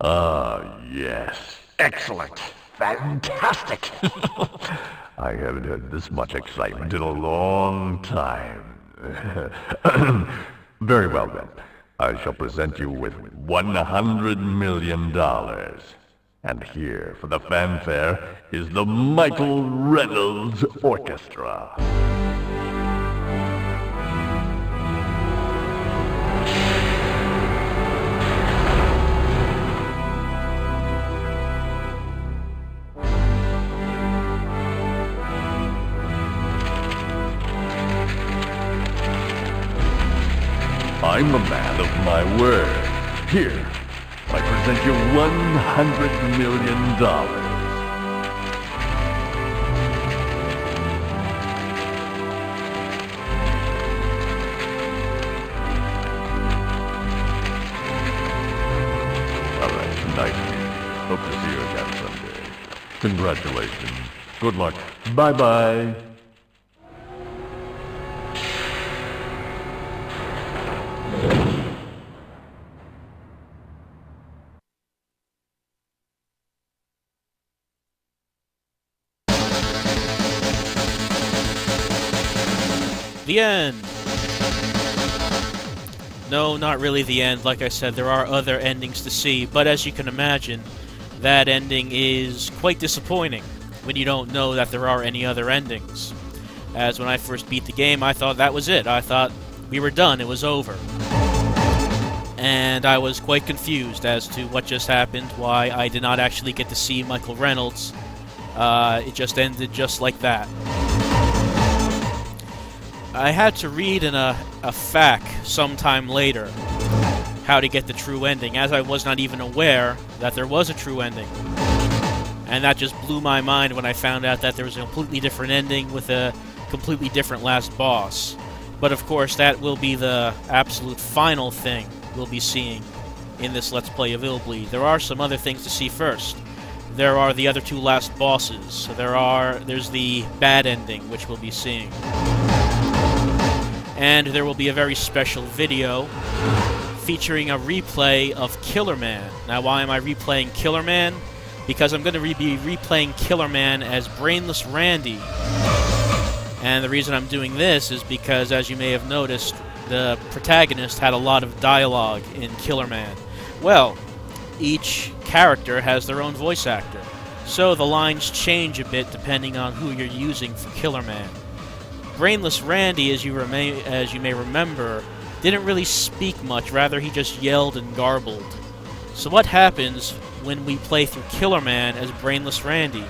Ah, yes. Excellent. Fantastic. I haven't had this much excitement in a long time. Very well then. I shall present you with $100 million. And here, for the fanfare, is the Michael Reynolds Orchestra. I'm a man of my word. Here, I present you $100 million. All right, nice meeting. Hope to see you again someday. Congratulations. Good luck. Bye-bye. The end. No, not really the end. Like I said, there are other endings to see, but as you can imagine, that ending is quite disappointing when you don't know that there are any other endings. As when I first beat the game, I thought that was it. I thought we were done, it was over. And I was quite confused as to what just happened, why I did not actually get to see Michael Reynolds. Uh, it just ended just like that. I had to read in a, a FAQ sometime later how to get the true ending, as I was not even aware that there was a true ending. And that just blew my mind when I found out that there was a completely different ending with a completely different last boss. But of course, that will be the absolute final thing we'll be seeing in this Let's Play of Illbleed. There are some other things to see first. There are the other two last bosses. There are there's the bad ending, which we'll be seeing and there will be a very special video featuring a replay of Killer Man. Now, why am I replaying Killer Man? Because I'm going to re be replaying Killer Man as Brainless Randy. And the reason I'm doing this is because, as you may have noticed, the protagonist had a lot of dialogue in Killer Man. Well, each character has their own voice actor, so the lines change a bit depending on who you're using for Killer Man. Brainless Randy, as you, remain, as you may remember, didn't really speak much, rather, he just yelled and garbled. So, what happens when we play through Killer Man as Brainless Randy?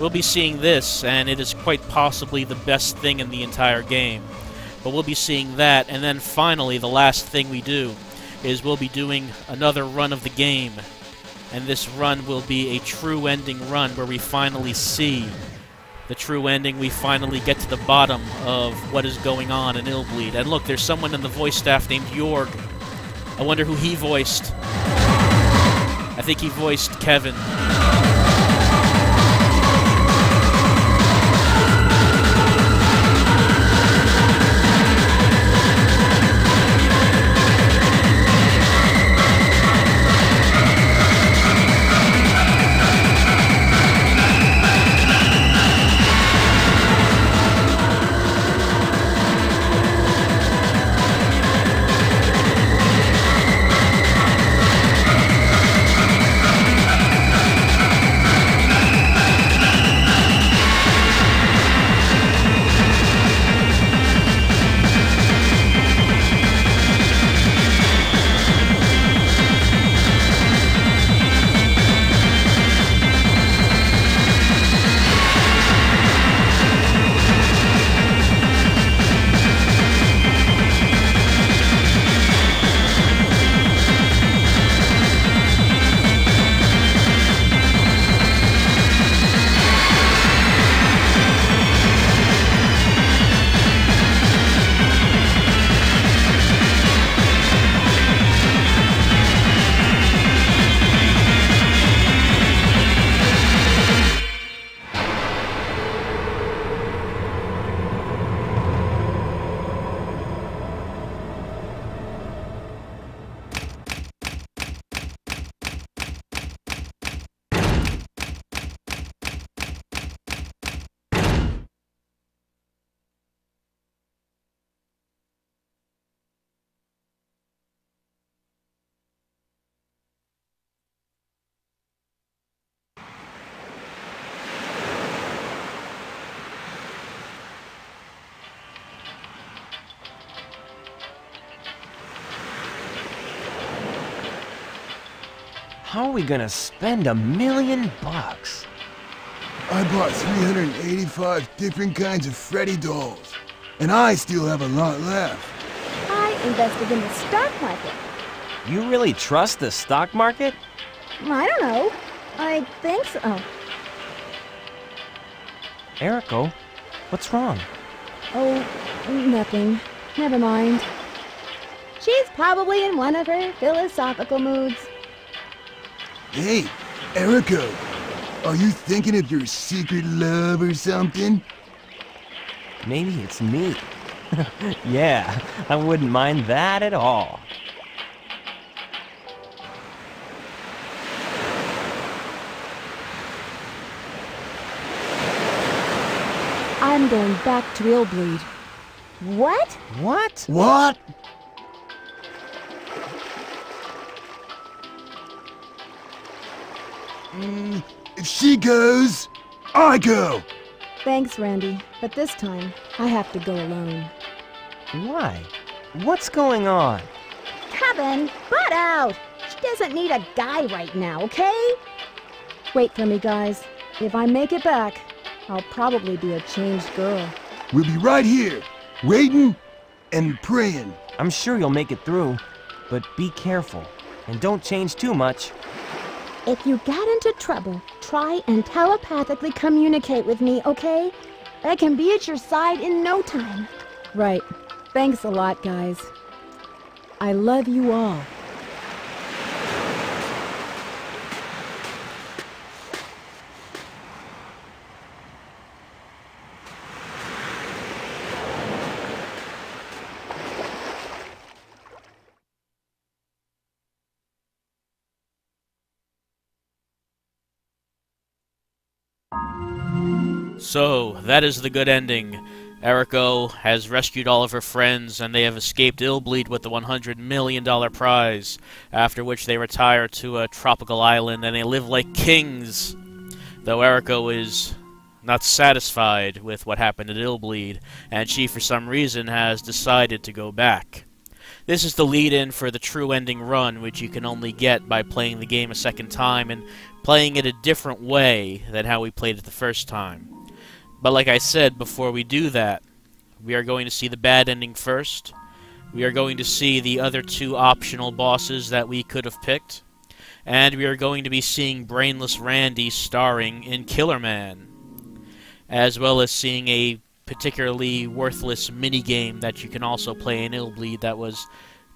We'll be seeing this, and it is quite possibly the best thing in the entire game. But we'll be seeing that, and then finally, the last thing we do is we'll be doing another run of the game. And this run will be a true ending run where we finally see the true ending, we finally get to the bottom of what is going on in Illbleed. And look, there's someone in the voice staff named Jorg. I wonder who he voiced. I think he voiced Kevin. How are we gonna spend a million bucks? I bought 385 different kinds of Freddy dolls, and I still have a lot left. I invested in the stock market. You really trust the stock market? I don't know. I think so. Oh, Eriko, what's wrong? oh, nothing. Never mind. She's probably in one of her philosophical moods. Hey, Eriko, are you thinking of your secret love or something? Maybe it's me. yeah, I wouldn't mind that at all. I'm going back to Illbleed. What? What? What? Mm, if she goes, I go. Thanks, Randy, but this time I have to go alone. Why? What's going on? Kevin, butt out! She doesn't need a guy right now, okay? Wait for me, guys. If I make it back, I'll probably be a changed girl. We'll be right here, waiting and praying. I'm sure you'll make it through, but be careful and don't change too much. If you get into trouble, try and telepathically communicate with me, okay? I can be at your side in no time. Right. Thanks a lot, guys. I love you all. So, that is the good ending. Eriko has rescued all of her friends, and they have escaped Illbleed with the $100 million prize, after which they retire to a tropical island and they live like kings. Though Eriko is not satisfied with what happened at Illbleed, and she, for some reason, has decided to go back. This is the lead in for the true ending run, which you can only get by playing the game a second time and playing it a different way than how we played it the first time. But like I said, before we do that, we are going to see the bad ending first. We are going to see the other two optional bosses that we could have picked. And we are going to be seeing Brainless Randy starring in Killer Man. As well as seeing a particularly worthless minigame that you can also play in Illbleed that was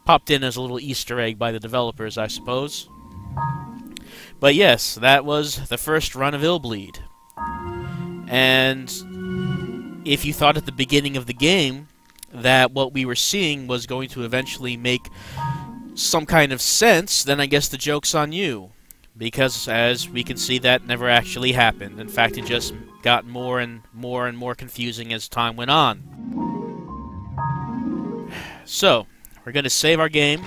popped in as a little Easter egg by the developers, I suppose. But yes, that was the first run of Illbleed. And if you thought at the beginning of the game that what we were seeing was going to eventually make some kind of sense, then I guess the joke's on you. Because, as we can see, that never actually happened. In fact, it just got more and more and more confusing as time went on. So, we're going to save our game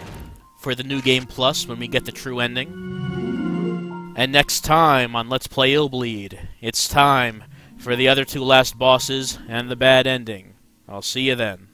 for the New Game Plus when we get the true ending. And next time on Let's Play Illbleed, it's time for the other two last bosses and the bad ending. I'll see you then.